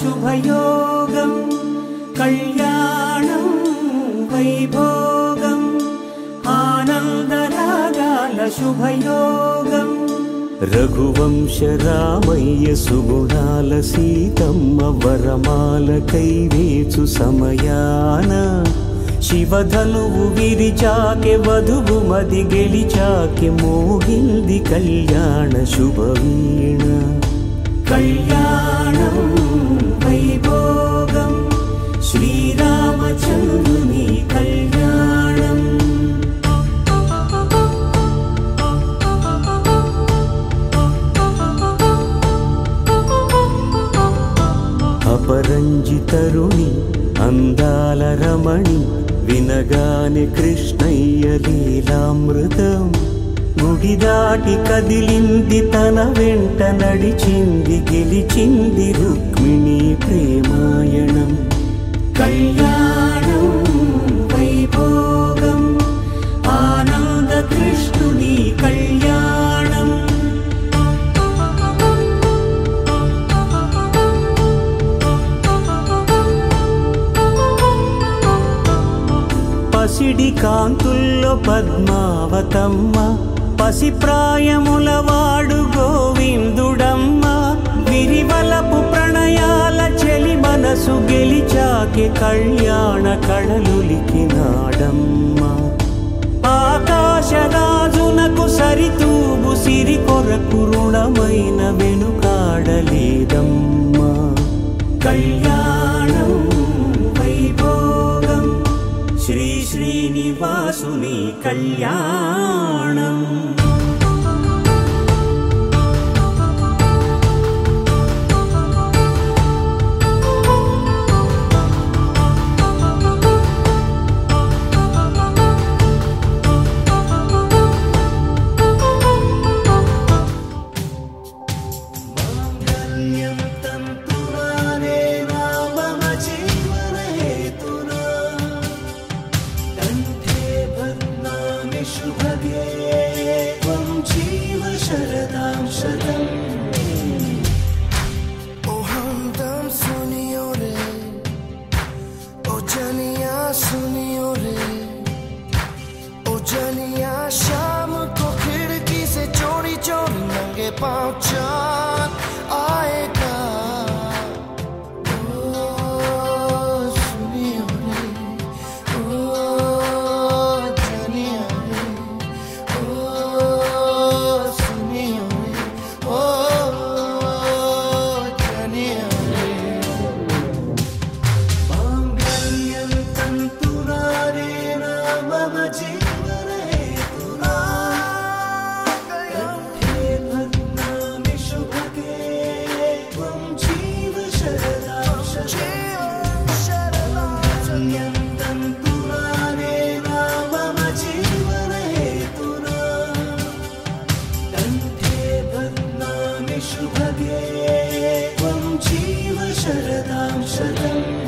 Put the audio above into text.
శుభయోగం కళ్యాణం వైభోగం ఆనందరాగాల శుభయోగం. రఘువంశ రామయ్య సుగుణాల సీతమ్మ వరమాల కైవేచు సమయాన. శివధనువు విరిచాకె వధువు మది గెలిచాకె మోగింది కళ్యాణ శుభవీణ. కళ్యాణం వైభోగం శ్రీరామచంద్రుని కళ్యాణం అపరంజితరుణి అందాల రమణి వినగానే కృష్ణయ్య లీలామృతం గుడి దాటి కదిలింది తన వెంట నడిచింది గెలిచింది రుక్మిణి ప్రేమాయణం. కళ్యాణం వైభోగం ఆనంద కృష్ణుని కళ్యాణం. పసిడి కాంతుల్లో పద్మావతమ్మ పసిప్రాయముల వాడు గోవిందుడమ్మ. విరివలపు ప్రణయాల చెలి మనసు గెలిచాకే కళ్యాణ కళలులికినాడమ్మ ఆకాశరాజునకు సరితూబు సిరి కొరకు రుణమైన వెనుకాడలేదమ్మా. కళ్యాణం వైభోగం శ్రీ శ్రీనివాసుని కళ్యాణ शतम्